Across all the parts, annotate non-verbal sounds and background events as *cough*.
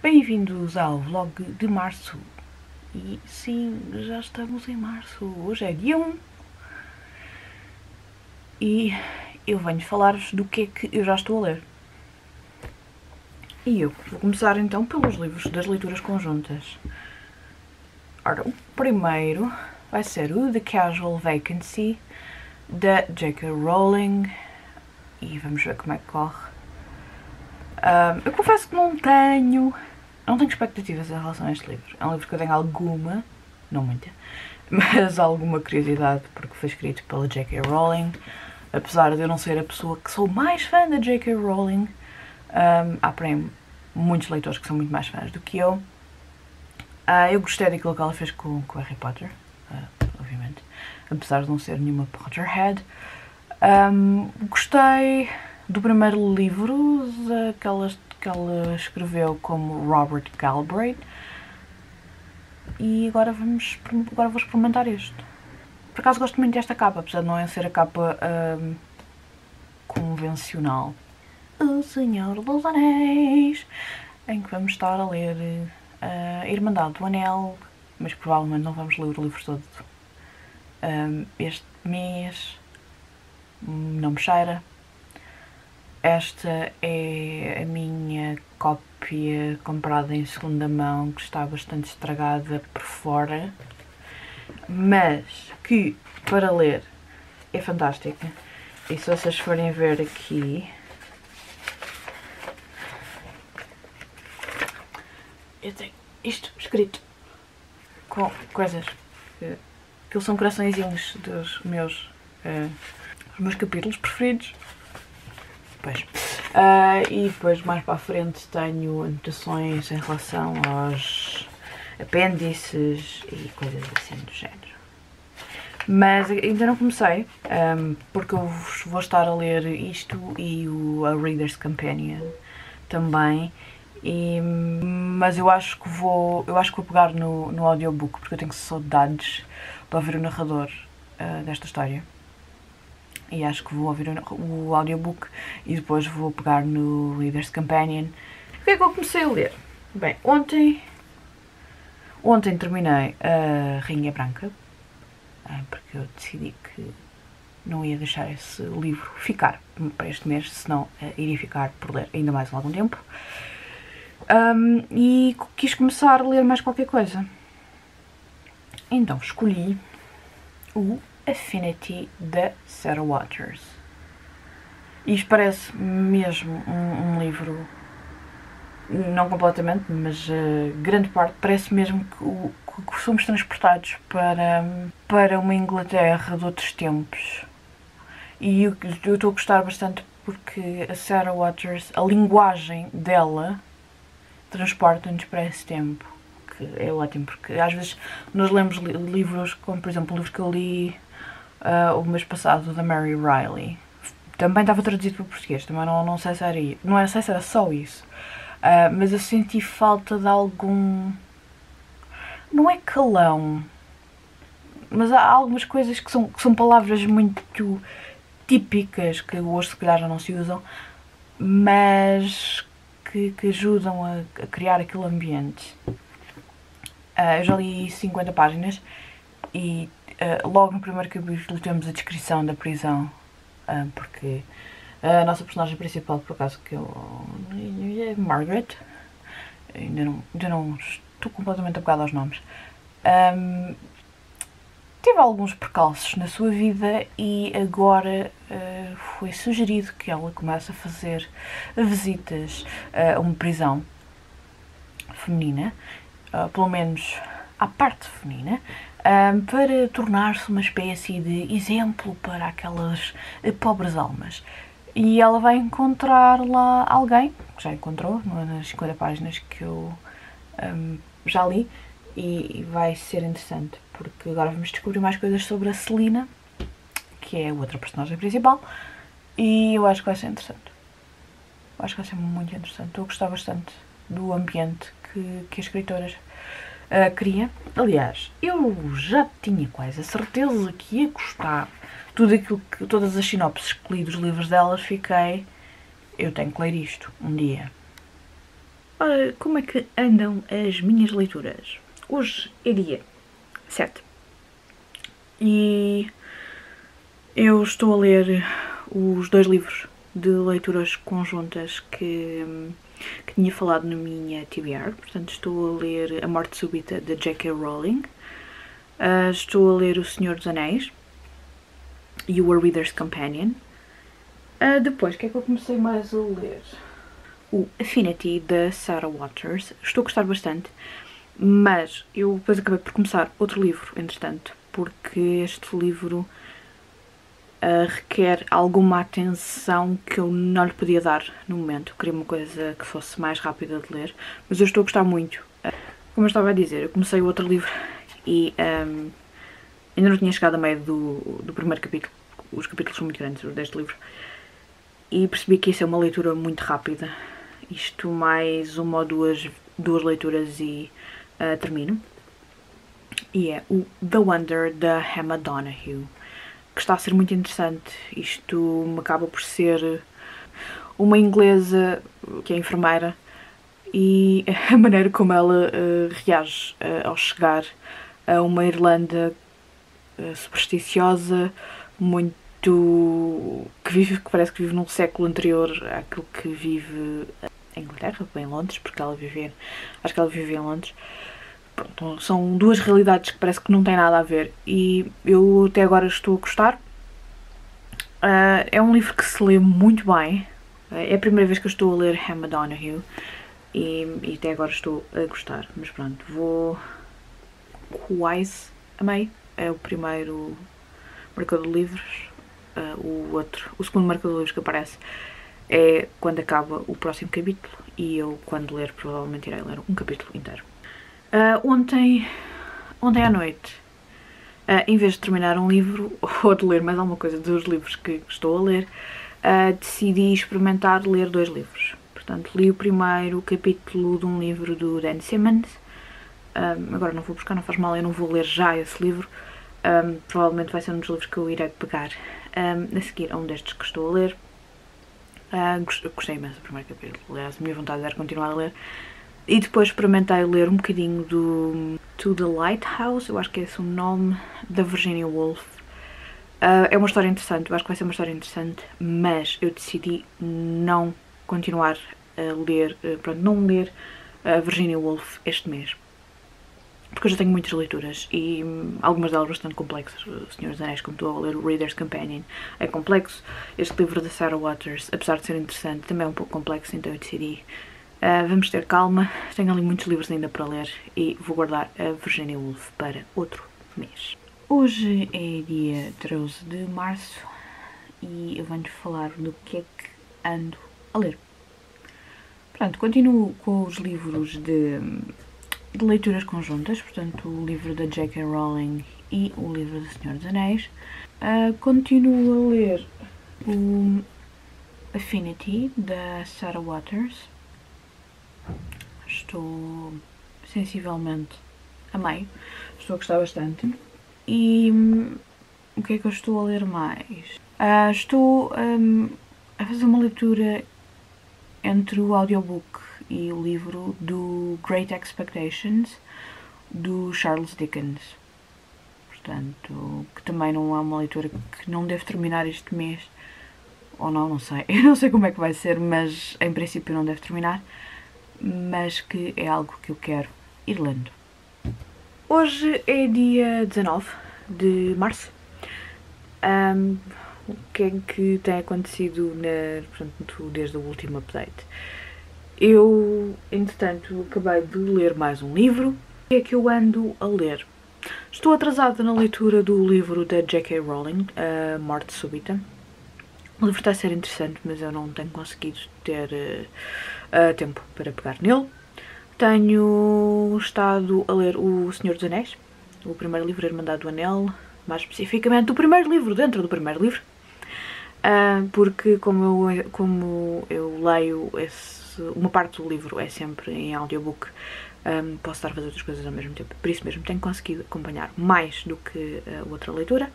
Bem-vindos ao vlog de março. E sim, já estamos em março. Hoje é dia 1. E eu venho falar-vos do que é que eu já estou a ler. E eu vou começar então pelos livros das leituras conjuntas. Ora, o primeiro vai ser o The Casual Vacancy, da J.K. Rowling. E vamos ver como é que corre. Um, eu confesso que não tenho não tenho expectativas em relação a este livro. É um livro que eu tenho alguma, não muita, *laughs* mas alguma curiosidade porque foi escrito pela J.K. Rowling. Apesar de eu não ser a pessoa que sou mais fã da J.K. Rowling, um, há porém muitos leitores que são muito mais fãs do que eu. Uh, eu gostei daquilo que ela fez com, com Harry Potter, uh, obviamente, apesar de não ser nenhuma Potterhead. Um, gostei do primeiro livro, aquelas que ela escreveu como Robert Galbraith. E agora, vamos, agora vou experimentar este. Por acaso gosto muito desta capa, apesar de não ser a capa um, convencional. O Senhor dos Anéis, em que vamos estar a ler uh, a Irmandade do Anel, mas provavelmente não vamos ler o livro todo um, este mês. Não me cheira. Esta é a minha cópia comprada em segunda mão, que está bastante estragada por fora, mas que para ler é fantástica. E se vocês forem ver aqui, eu tenho isto escrito com coisas. Aquilo são coraçõezinhos dos meus, uh, meus capítulos preferidos. Pois. Uh, e depois mais para a frente tenho anotações em relação aos apêndices e coisas assim do género. Mas ainda não comecei, um, porque eu vou estar a ler isto e o a Reader's Companion também. E, mas eu acho que vou eu acho que vou pegar no, no audiobook porque eu tenho saudades de ouvir o narrador uh, desta história e acho que vou ouvir o, audiobook e depois vou pegar no Reader's Companion. O que é que eu comecei a ler? Bem, ontem, ontem terminei a Rainha Branca, ah, porque eu decidi que não ia deixar esse livro ficar para este mês, senão ah, iria ficar por ler ainda mais algum tempo. Um, e quis começar a ler mais qualquer coisa. Então escolhi o Affinity da Sarah Waters. Isto parece mesmo um, um livro, não completamente, mas uh, grande parte, parece mesmo que, que somos transportados para, para uma Inglaterra de outros tempos. E eu, eu estou a gostar bastante porque a Sarah Waters, a linguagem dela, transporta-nos para esse tempo. Que é ótimo, porque às vezes nós lemos livros, como por exemplo o livro que eu li uh, o mês passado da Mary Riley. Também estava traduzido para português, também não, não sei se era isso. Não sei se era só isso. Uh, mas eu senti falta de algum. Não é calão, mas há algumas coisas que são, que são palavras muito típicas que hoje se calhar já não se usam, mas que, que ajudam a, a, criar aquele ambiente. Uh, eu já li 50 páginas e uh, logo no primeiro capítulo temos a descrição da prisão, uh, porque a nossa personagem principal, por acaso, que eu, é Margaret, ainda não, ainda não estou completamente apegada aos nomes, um, teve alguns percalços na sua vida e agora uh, foi sugerido que ela comece a fazer visitas a uma prisão feminina, uh, pelo menos à parte feminina, um, para tornar-se uma espécie de exemplo para aquelas eh, pobres almas. E ela vai encontrar lá alguém, que já encontrou nas 50 páginas que eu um, já li, e vai ser interessante, porque agora vamos descobrir mais coisas sobre a Celina, que é a outra personagem principal, e eu acho que vai ser interessante. Eu acho que vai ser muito interessante. Estou a gostar bastante do ambiente que, que as escritoras uh, queria. Aliás, eu já tinha quase a certeza que ia gostar. Tudo aquilo que, todas as sinopses que li dos livros delas, fiquei. Eu tenho que ler isto um dia. Ora, como é que andam as minhas leituras? Hoje é dia 7 e eu estou a ler os dois livros de leituras conjuntas que, que tinha falado na minha TBR. Portanto, estou a ler A Morte Súbita de J.K. Rowling, uh, estou a ler O Senhor dos Anéis e o A Reader's Companion. Uh, depois, o que é que eu comecei mais a ler? o Affinity da Sarah Waters. Estou a gostar bastante, mas eu depois acabei por começar outro livro, entretanto, porque este livro requer alguma atenção que eu não lhe podia dar no momento. Eu queria uma coisa que fosse mais rápida de ler, mas eu estou a gostar muito. Como eu estava a dizer, eu comecei o outro livro e um, ainda não tinha chegado a meio do, do primeiro capítulo. Os capítulos são muito grandes deste livro. E percebi que isso é uma leitura muito rápida isto mais uma ou duas, duas leituras e uh, termino. E é o The Wonder da Emma Donahue, que está a ser muito interessante. Isto me acaba por ser uma inglesa que é enfermeira e *laughs* a maneira como ela uh, reage uh, ao chegar a uma Irlanda uh, supersticiosa, muito que vive, que parece que vive num século anterior àquilo que vive em Inglaterra, em Londres, porque ela vivia, acho que ela vivia em Londres. Pronto, são duas realidades que parece que não têm nada a ver e eu até agora estou a gostar. Uh, é um livro que se lê muito bem. Uh, é a primeira vez que eu estou a ler Emma Donahue e, e até agora estou a gostar. Mas pronto, vou quase a meio. É o primeiro marcador de livros. Uh, o outro, o segundo marcador de livros que aparece é quando acaba o próximo capítulo e eu, quando ler, provavelmente irei ler um capítulo inteiro. Uh, ontem, ontem à noite, uh, em vez de terminar um livro *laughs* ou de ler mais alguma coisa dos livros que estou a ler, uh, decidi experimentar ler dois livros. Portanto, li o primeiro capítulo de um livro do Dan Simmons. Um, agora não vou buscar, não faz mal, eu não vou ler já esse livro. Um, provavelmente vai ser um dos livros que eu irei pegar um, a seguir a um destes que estou a ler. Uh, gostei imenso do primeiro capítulo, aliás, a minha vontade era continuar a ler. E depois experimentei ler um bocadinho do To the Lighthouse, eu acho que é esse o nome, da Virginia Woolf. Uh, é uma história interessante, eu acho que vai ser uma história interessante, mas eu decidi não continuar a ler, uh, pronto, não ler a Virginia Woolf este mês porque eu já tenho muitas leituras e hum, algumas delas bastante complexas. O Senhor dos Anéis, como estou a ler, o Reader's Companion, é complexo. Este livro da Sarah Waters, apesar de ser interessante, também é um pouco complexo, então eu decidi. Uh, vamos ter calma, tenho ali muitos livros ainda para ler e vou guardar a Virginia Woolf para outro mês. Hoje é dia 13 de março e eu venho falar do que é que ando a ler. Portanto, continuo com os livros de de leituras conjuntas, portanto o livro da J.K. Rowling e o livro do Senhor dos Anéis. Uh, continuo a ler o Affinity da Sarah Waters. Estou sensivelmente a meio, estou a gostar bastante. E um, o que é que eu estou a ler mais? Uh, estou um, a fazer uma leitura entre o audiobook e o livro do Great Expectations do Charles Dickens. Portanto, que também não é uma leitura que não devo terminar este mês. Ou não, não sei. *laughs* Eu não sei como é que vai ser, mas em princípio não deve terminar. Mas que é algo que eu quero ir lendo. Hoje é dia 19 de março. Um, o que é que tem acontecido na, portanto, desde o último update? Eu, entretanto, acabei de ler mais um livro. O que é que eu ando a ler? Estou atrasada na leitura do livro da J.K. Rowling, A Morte Súbita. O livro está a ser interessante, mas eu não tenho conseguido ter tempo para pegar nele. Tenho estado a ler O Senhor dos Anéis, o primeiro livro, Irmandade do Anel, mais especificamente o primeiro livro dentro do primeiro livro. Uh, porque como eu, como eu leio esse uma parte do livro é sempre em audiobook, um, posso estar a fazer outras coisas ao mesmo tempo. Por isso mesmo tenho conseguido acompanhar mais do que a uh, outra leitura.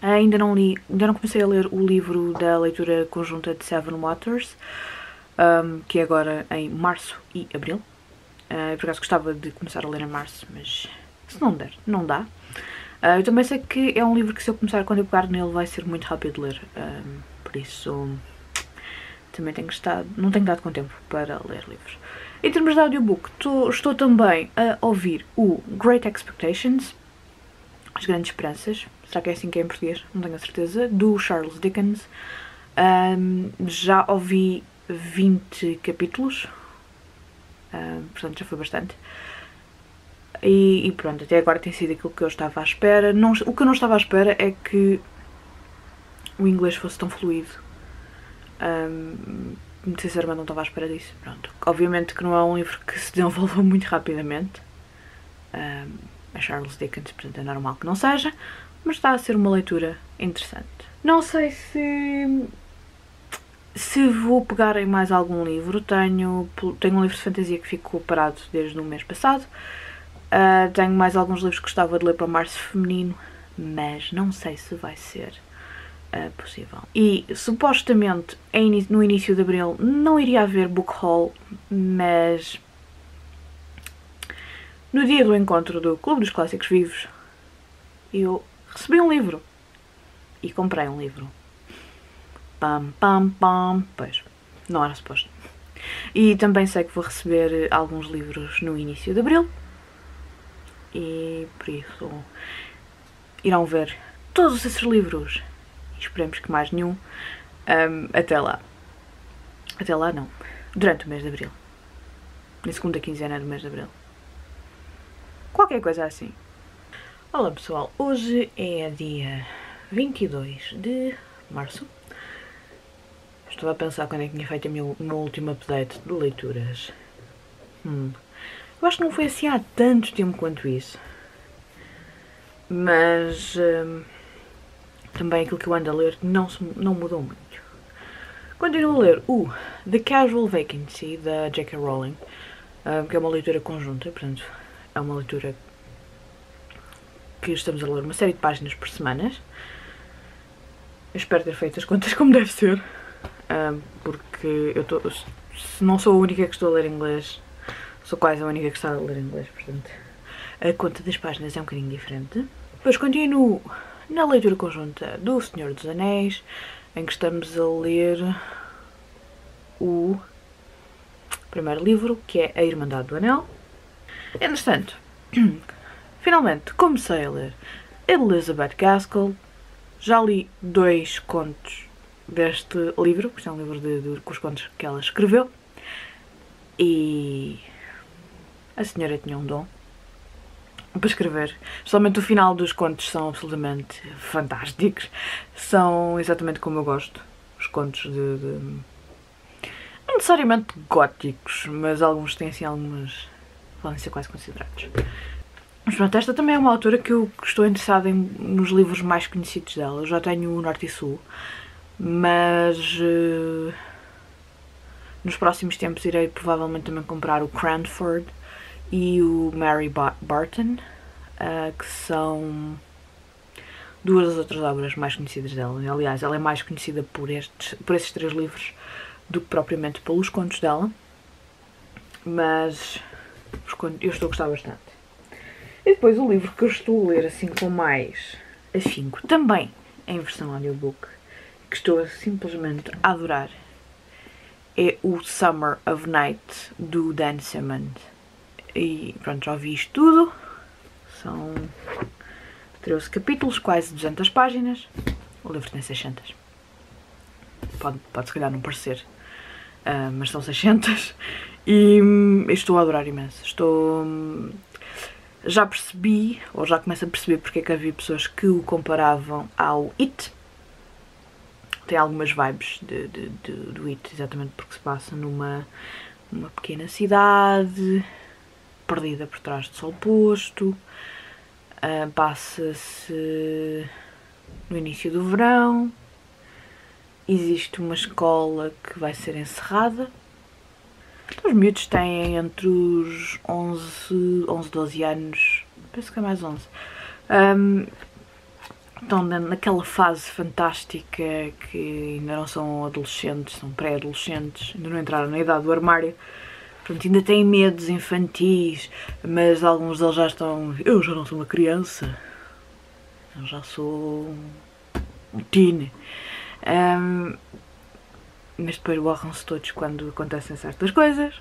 Ainda não li, ainda não comecei a ler o livro da leitura conjunta de Seven Waters. Um, que é agora em março e abril. Uh, por acaso gostava de começar a ler em março, mas se não der, não dá. Uh, eu também sei que é um livro que se eu começar quando eu pegar nele vai ser muito rápido de ler. Um, por isso também tenho estado, não tenho dado com tempo para ler livros. Em termos de audiobook, tô, estou também a ouvir o Great Expectations, As Grandes Esperanças, será que é assim que é em português? Não tenho a certeza, do Charles Dickens. Um, já ouvi 20 capítulos, um, portanto já foi bastante. E, e, pronto, até agora tem sido aquilo que eu estava à espera. Não, o que eu não estava à espera é que o inglês fosse tão fluido. Um, sinceramente não estava à espera disso. Pronto. Obviamente que não é um livro que se desenvolva *laughs* muito rapidamente. Um, é Charles Dickens, portanto é normal que não seja, mas está a ser uma leitura interessante. Não sei se se vou pegar em mais algum livro. Tenho, tenho um livro de fantasia que ficou parado desde o mês passado. Uh, tenho mais alguns livros que gostava de ler para o março feminino, mas não sei se vai ser uh, possível. E supostamente no início de abril não iria haver book haul, mas no dia do encontro do Clube dos Clássicos Vivos eu recebi um livro e comprei um livro. Pam, pam, pam. Pois, não era suposto. E também sei que vou receber alguns livros no início de abril. E por isso irão ver todos esses livros esperemos que mais nenhum. Um, até lá. Até lá não. Durante o mês de Abril. Na segunda quinzena do mês de Abril. Qualquer coisa assim. Olá pessoal, hoje é dia 22 de março. Estava a pensar quando é que tinha feito o meu, meu último update de leituras. Hum. Eu acho que não foi assim há tanto tempo quanto isso. Mas... Hum, também aquilo que eu ando a ler não, se, não mudou muito. Continuo a ler o The Casual Vacancy, da J.K. Rowling, ah, que é uma leitura conjunta, portanto, é uma leitura que estamos a ler uma série de páginas por semanas. Eu espero ter feito as contas como deve ser, ah, porque eu estou. Se não sou a única que estou a ler inglês, sou quase a única que está a ler inglês, portanto, a conta das páginas é um bocadinho diferente. Depois continuo na leitura conjunta do Senhor dos Anéis, em que estamos a ler o primeiro livro, que é A Irmandade do Anel. Entretanto, *clears throat* finalmente comecei a ler Elizabeth Gaskell. Já li dois contos deste livro, que é um livro de, de, com os contos que ela escreveu. E a senhora tinha um dom para escrever. Especialmente o final dos contos são absolutamente fantásticos. São exatamente como eu gosto. Os contos de. de... Não necessariamente góticos, mas alguns têm assim algumas. podem ser quase considerados. Mas pronto, esta também é uma autora que eu estou interessada em, nos livros mais conhecidos dela. Eu já tenho o Norte e Sul, mas. Uh, nos próximos tempos irei provavelmente também comprar o Cranford e o Mary Barton, uh, que são duas das outras obras mais conhecidas dela. Aliás, ela é mais conhecida por, estes, por esses três livros do que propriamente pelos contos dela, mas eu estou a gostar bastante. E depois o livro que eu estou a ler assim com mais afinco, também em versão audiobook, que estou simplesmente a adorar, é o Summer of Night do Dan Simmons. E pronto, já vi isto tudo. São 13 capítulos, quase 200 páginas. O livro tem 600. Pode, pode se calhar não parecer, uh, mas são 600. E hum, estou a adorar imenso. Estou. Hum, já percebi, ou já começo a perceber porque é que havia pessoas que o comparavam ao It. Tem algumas vibes de, de, de, do It, exatamente porque se passa numa, numa pequena cidade perdida por trás do sol posto. Uh, Passa-se no início do verão. Existe uma escola que vai ser encerrada. Os miúdos têm entre os 11, 11 12 anos. Penso que é mais 11. Um, estão naquela fase fantástica que ainda não são adolescentes, são pré-adolescentes, ainda não entraram na idade do armário. Portanto, ainda têm medos infantis, mas alguns deles já estão. Eu já não sou uma criança, eu já sou um teen. Um, mas depois borram-se todos quando acontecem certas coisas.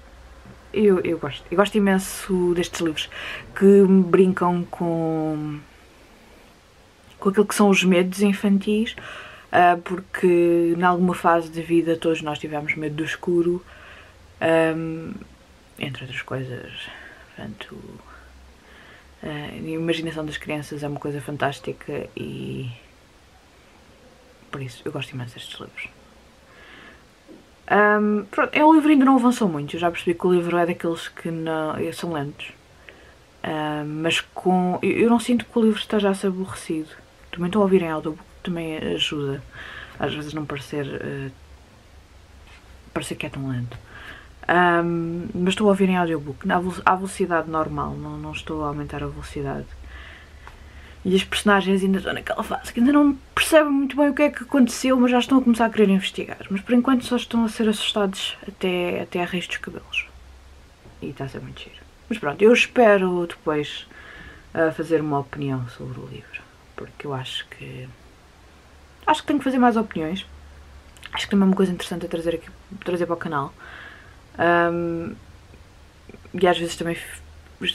Eu, eu gosto. Eu gosto imenso destes livros que brincam com, com aquilo que são os medos infantis, uh, porque em alguma fase da vida todos nós tivemos medo do escuro, um, entre outras coisas. Portanto, a imaginação das crianças é uma coisa fantástica e por isso eu gosto imenso destes livros. Um, pronto, é, o livro ainda não avançou muito, eu já percebi que o livro é daqueles que não, são lentos. Um, mas com. Eu, não sinto que o livro esteja a ser aborrecido. Também estou a ouvir em audiobook, também ajuda. Às vezes não parecer. Uh, parecer que é tão lento. Um, mas estou a ouvir em audiobook, à velocidade normal, não, não estou a aumentar a velocidade. E as personagens ainda estão naquela fase que ainda não percebem muito bem o que é que aconteceu, mas já estão a começar a querer investigar. Mas por enquanto só estão a ser assustados até, até a raiz dos cabelos. E está a ser muito giro. Mas pronto, eu espero depois uh, fazer uma opinião sobre o livro. Porque eu acho que. Acho que tenho que fazer mais opiniões. Acho que também é uma coisa interessante a trazer aqui trazer para o canal. Um, e às vezes também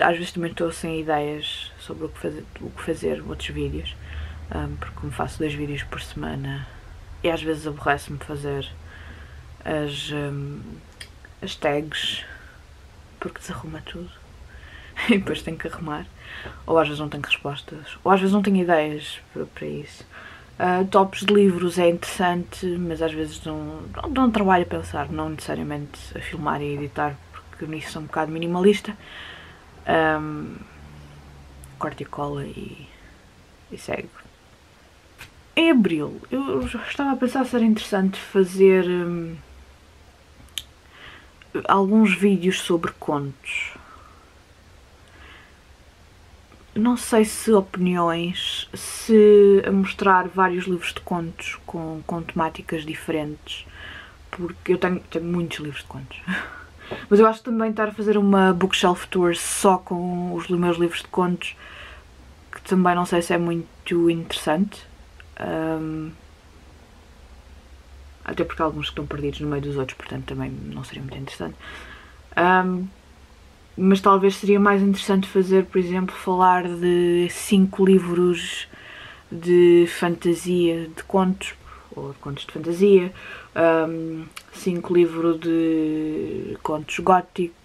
às vezes também estou sem ideias sobre o que fazer, o que fazer outros vídeos, um, porque como faço dois vídeos por semana e às vezes aborrece-me fazer as, um, as tags porque desarruma tudo *laughs* e depois tenho que arrumar, ou às vezes não tenho respostas, ou às vezes não tenho ideias para, isso. Uh, tops de livros é interessante, mas às vezes não, não, não trabalho a pensar, não necessariamente a filmar e editar, porque nisso sou um bocado minimalista um, corta e cola e, e segue. Em abril, eu estava a pensar se era interessante fazer um, alguns vídeos sobre contos. Não sei se opiniões, se a mostrar vários livros de contos com, com temáticas diferentes, porque eu tenho, tenho muitos livros de contos. *laughs* Mas eu acho também estar a fazer uma bookshelf tour só com os meus livros de contos, que também não sei se é muito interessante. Um, até porque há alguns que estão perdidos no meio dos outros, portanto também não seria muito interessante. Um, mas talvez seria mais interessante fazer, por exemplo, falar de cinco livros de fantasia, de contos, ou de contos de fantasia, um, cinco livros de contos góticos,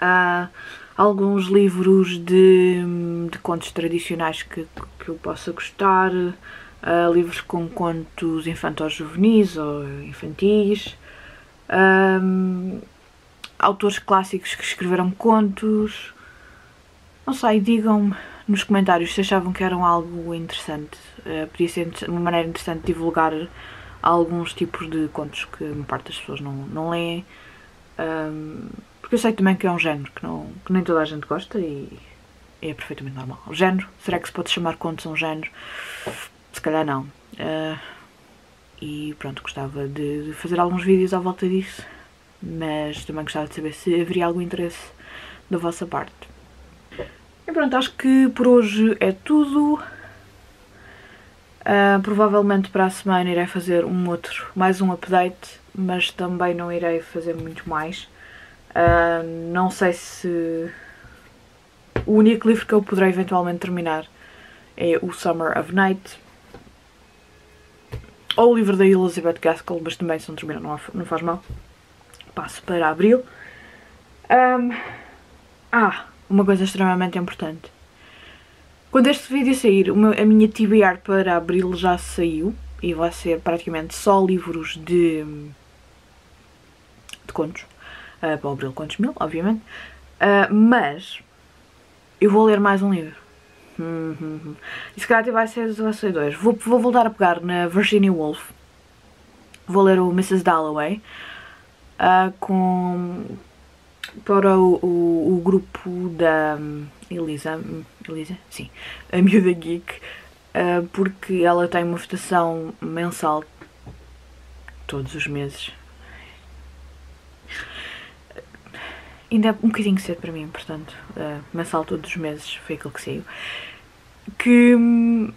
uh, alguns livros de, de contos tradicionais que, que eu possa gostar, uh, livros com contos infantos juvenis ou infantis, um, autores clássicos que escreveram contos. Não sei, digam-me nos comentários se achavam que eram algo interessante. Uh, podia ser uma maneira interessante de divulgar alguns tipos de contos que uma parte das pessoas não, não leem. Um, porque eu sei também que é um género que, não, que nem toda a gente gosta e é perfeitamente normal. O género, será que se pode chamar contos um género? Se calhar não. Uh, e pronto, gostava de fazer alguns vídeos à volta disso, mas também gostava de saber se haveria algum interesse da vossa parte. E pronto, acho que por hoje é tudo. Uh, provavelmente para a semana irei fazer um outro, mais um update, mas também não irei fazer muito mais. Uh, não sei se o único livro que eu poderei eventualmente terminar é o Summer of Night ou o livro da Elizabeth Gaskell, mas também se não terminar não, faz mal. Passo para abril. Um, ah, uma coisa extremamente importante. Quando este vídeo sair, a minha TBR para abril já saiu e vai ser praticamente só livros de, de contos. Uh, para abril, contos mil, obviamente. Uh, mas eu vou ler mais um livro. Uhum. E se calhar vai ser, vai ser dois. Vou, vou voltar a pegar na Virginia Woolf. Vou ler o Mrs. Dalloway. Uh, com, para o, o, o grupo da Elisa, Elisa? Sim, a Miúda Geek, uh, porque ela tem uma votação mensal todos os meses. Ainda é um bocadinho cedo para mim, portanto, uh, mensal todos os meses foi aquilo que saiu. Que, hum,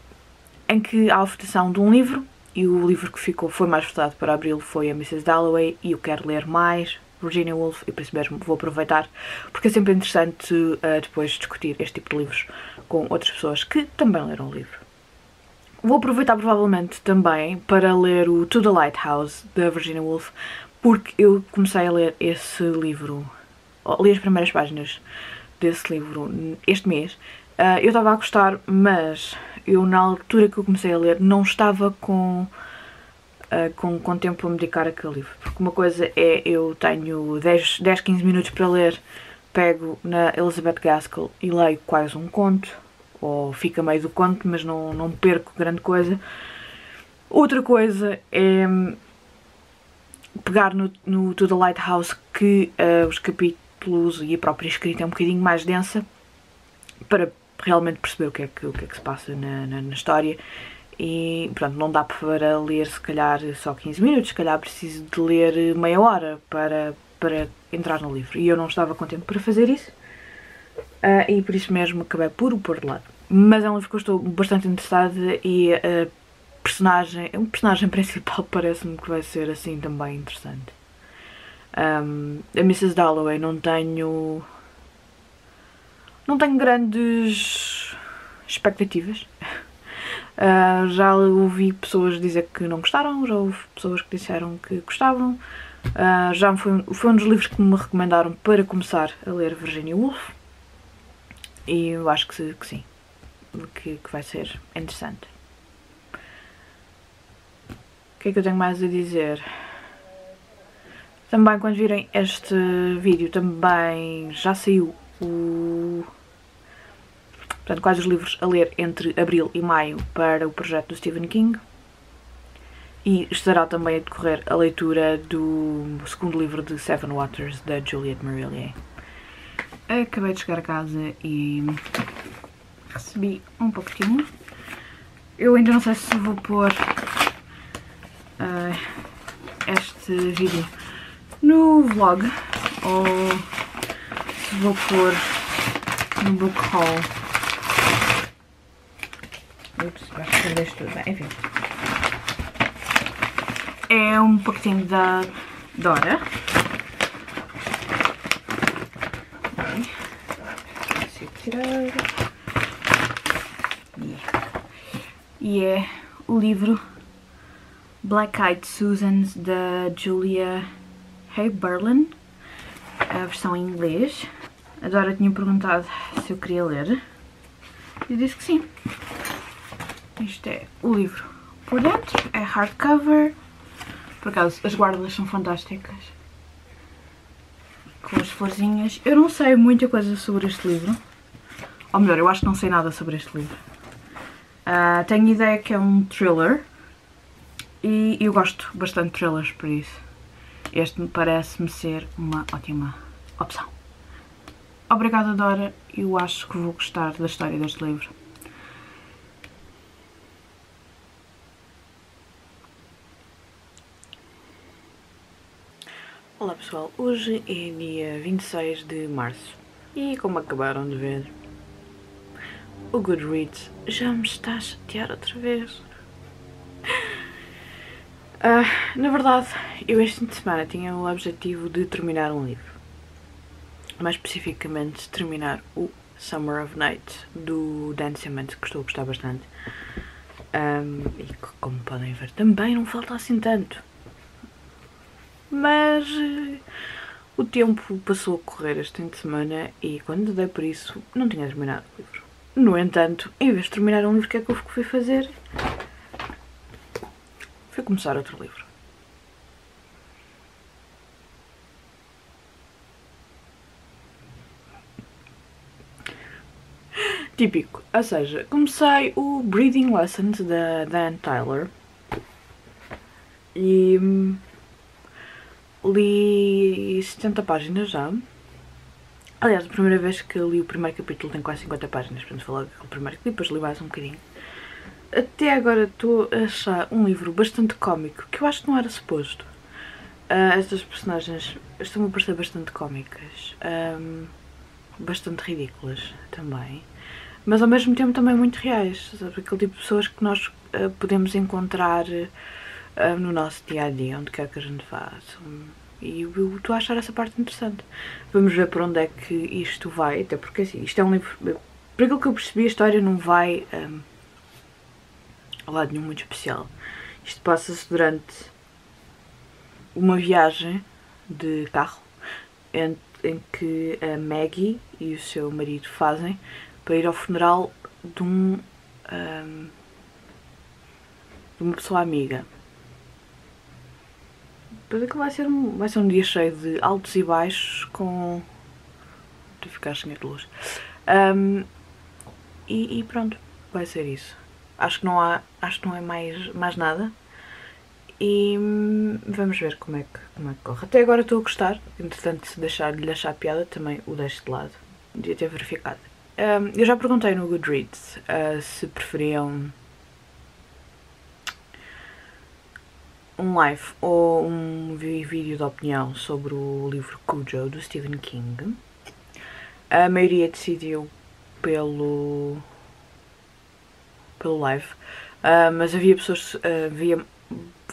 em que há a votação de um livro e o livro que ficou, foi mais votado para abril foi a Mrs. Dalloway e eu quero ler mais Virginia Woolf e por isso mesmo vou aproveitar porque é sempre interessante uh, depois discutir este tipo de livros com outras pessoas que também leram o livro. Vou aproveitar provavelmente também para ler o To the Lighthouse da Virginia Woolf porque eu comecei a ler esse livro, li as primeiras páginas desse livro este mês. Uh, eu estava a gostar, mas eu na altura que eu comecei a ler não estava com uh, com, com tempo a me dedicar àquele livro. Porque uma coisa é eu tenho 10, 10 15 minutos para ler, pego na Elizabeth Gaskell e leio quase um conto, ou fica meio do conto, mas não, não perco grande coisa. Outra coisa é pegar no, no To The Lighthouse que uh, os capítulos e a própria escrita é um bocadinho mais densa para realmente perceber o que é que, o que, é que se passa na, na, na história e pronto, não dá para ler se calhar só 15 minutos, se calhar preciso de ler meia hora para, para entrar no livro e eu não estava com tempo para fazer isso uh, e por isso mesmo acabei por o pôr de lado. Mas é um livro que eu estou bastante interessada e a personagem, o personagem *laughs* principal parece-me que vai ser assim também interessante. Um, a Mrs. Dalloway não tenho não tenho grandes expectativas Uh, *laughs* já ouvi pessoas dizer que não gostaram, já houve pessoas que disseram que gostavam. Uh, já foi, foi um dos livros que me recomendaram para começar a ler Virginia Woolf. E eu acho que, que sim, que, que vai ser interessante. O que é que eu tenho mais a dizer? Também quando virem este vídeo também já saiu o Portanto, quais os livros a ler entre abril e maio para o projeto do Stephen King. E estará também a decorrer a leitura do segundo livro de Seven Waters, da Juliette Marillier. Acabei de chegar a casa e recebi um pacotinho. Eu ainda não sei se vou pôr uh, este vídeo no vlog ou vou pôr no book haul Ups, acho que perdeste tudo. Enfim. É um pacotinho da Dora. Consigo tirar. E é o livro Black Eyed Susans da Julia Hay Berlin, a versão em inglês. A Dora tinha perguntado se eu queria ler. Eu disse que sim. Isto é o livro por dentro, é hardcover. Por acaso, as guardas são fantásticas. Com as florzinhas. Eu não sei muita coisa sobre este livro. Ou melhor, eu acho que não sei nada sobre este livro. Uh, tenho ideia que é um thriller. E eu gosto bastante de thrillers, por isso. Este parece-me ser uma ótima opção. Obrigada, Dora. Eu acho que vou gostar da história deste livro. Olá pessoal, hoje é dia 26 de março e como acabaram de ver, o Goodreads já me está a chatear outra vez. Uh, na verdade, eu este fim de semana tinha o objetivo de terminar um livro. Mais especificamente, terminar o Summer of Night do Dan Simmons, que estou a gostar bastante. Um, e como podem ver, também não falta assim tanto mas uh, o tempo passou a correr este fim de semana e quando dei por isso não tinha terminado o livro. No entanto, em vez de terminar um livro, o que é que eu fui fazer? Fui começar outro livro. Típico, ou seja, comecei o Breathing Lessons da Dan Tyler e hum, li 70 páginas já. Aliás, a primeira vez que li o primeiro capítulo tem quase 50 páginas, portanto logo o primeiro que li, depois li mais um bocadinho. até agora estou a achar um livro bastante cómico, que eu acho que não era suposto. Uh, estas personagens estão a parecer bastante cómicas, um, bastante ridículas também, mas ao mesmo tempo também muito reais. Sabe? Aquele tipo de pessoas que nós uh, podemos encontrar uh, no nosso dia a dia, onde quer que a gente vá. E eu estou a achar essa parte interessante. Vamos ver por onde é que isto vai, até porque assim, isto é um livro. Por aquilo que eu percebi, a história não vai um, a lado nenhum muito especial. Isto passa-se durante uma viagem de carro em, em, que a Maggie e o seu marido fazem para ir ao funeral de um, um de uma pessoa amiga. É que vai ser, um, vai ser um dia cheio de altos e baixos com. de ficar sem a luz. Um, e, e, pronto, vai ser isso. Acho que não há. Acho que não é mais, mais nada. E hum, vamos ver como é, que, como é que corre. Até agora estou a gostar. Entretanto, se deixar de lhe achar piada, também o deixo de lado. Devia ter verificado. Um, eu já perguntei no Goodreads uh, se preferiam um live ou um vídeo de opinião sobre o livro Cujo do Stephen King. A maioria decidiu pelo pelo live, uh, mas havia pessoas, uh, havia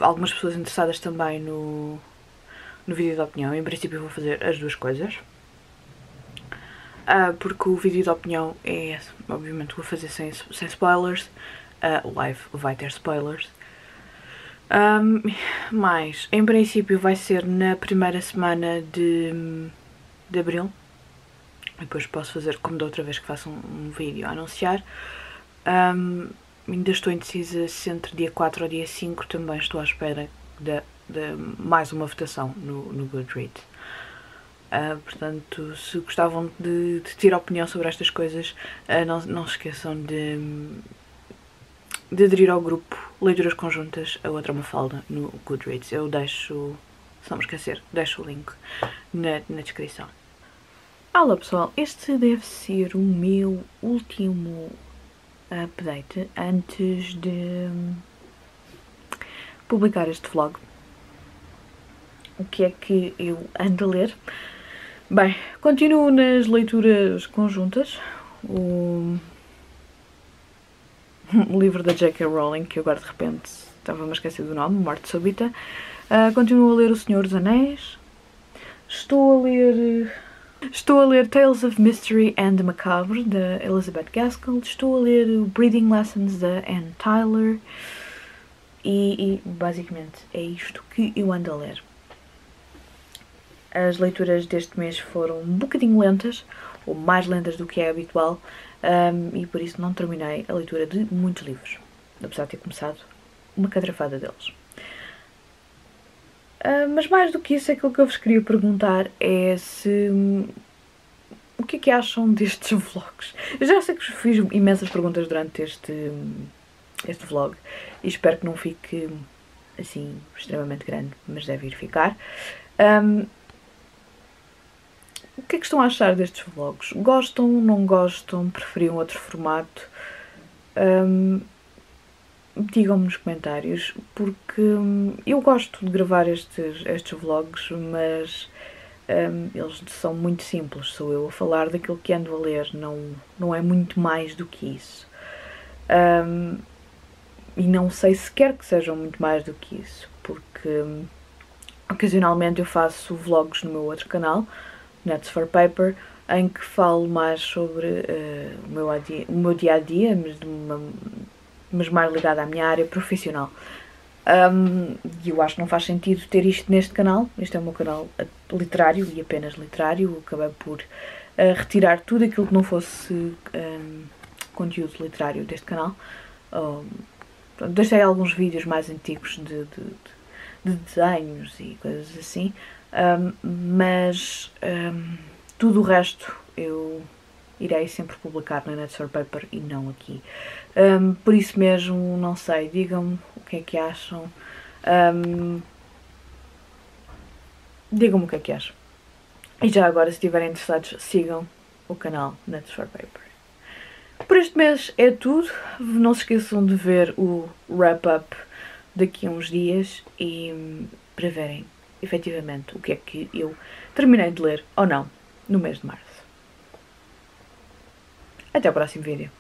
algumas pessoas interessadas também no, no vídeo de opinião. Em princípio vou fazer as duas coisas. Uh, porque o vídeo de opinião é, obviamente vou fazer sem, sem spoilers. Uh, o live vai ter spoilers. Um, mas, em princípio vai ser na primeira semana de, de Abril. Depois posso fazer como da outra vez que faço um, um vídeo a anunciar. Um, ainda estou indecisa se entre dia 4 ou dia 5 também estou à espera de mais uma votação no, no Goodreads. Uh, portanto, se gostavam de, de, ter opinião sobre estas coisas, uh, não, não se esqueçam de, de aderir ao grupo Leituras Conjuntas, a outra Mafalda, no Goodreads. Eu deixo, se não me esquecer, deixo o link na, na descrição. Olá pessoal, este deve ser o meu último update antes de publicar este vlog. O que é que eu ando a ler? Bem, continuo nas leituras conjuntas. O, o *laughs* livro da J.K. Rowling, que agora de repente estava-me a esquecer do nome, Morte Súbita. Uh, continuo a ler O Senhor dos Anéis. Estou a ler Estou a ler Tales of Mystery and the Macabre, da Elizabeth Gaskell. Estou a ler Breathing Lessons, da Anne Tyler. E, e, basicamente é isto que eu ando a ler. As leituras deste mês foram um bocadinho lentas, ou mais lentas do que é habitual, um, e por isso não terminei a leitura de muitos livros, apesar de ter começado uma cadrafada deles. Uh, mas mais do que isso, aquilo que eu vos queria perguntar é se. O que é que acham *laughs* destes vlogs? Eu já sei que vos fiz imensas perguntas durante este, este vlog e espero que não fique assim extremamente grande, mas deve ir ficar. Um, o que é que estão a achar destes vlogs? Gostam, não gostam, preferiam outro formato? Um, digam-me nos comentários, porque hum, eu gosto de gravar estes, estes vlogs, mas hum, eles são muito simples. Sou eu a falar daquilo que ando a ler, não, não é muito mais do que isso. Um, e não sei se quer que sejam muito mais do que isso, porque hum, ocasionalmente eu faço vlogs no meu outro canal, Nets for Paper, em que falo mais sobre uh, o, meu dia, a dia, mas uma mas mais ligada à minha área profissional. E eu acho que não faz sentido ter isto neste canal. Este é o meu canal literário e apenas literário. acabei por uh, retirar tudo aquilo que não fosse um, conteúdo literário deste canal. Um, deixei alguns vídeos mais antigos de, de, de desenhos e coisas assim, mas tudo o resto eu irei sempre publicar na Netsor Paper e não aqui. Um, por isso mesmo, não sei, digam-me o que é que acham. Um, digam-me o que é que acham. E já agora, se estiverem interessados, sigam o canal Netsor Paper. Por este mês é tudo. Não se esqueçam de ver o wrap-up daqui a uns dias e para verem efetivamente o que é que eu terminei de ler ou não no mês de março. Até o próximo vídeo.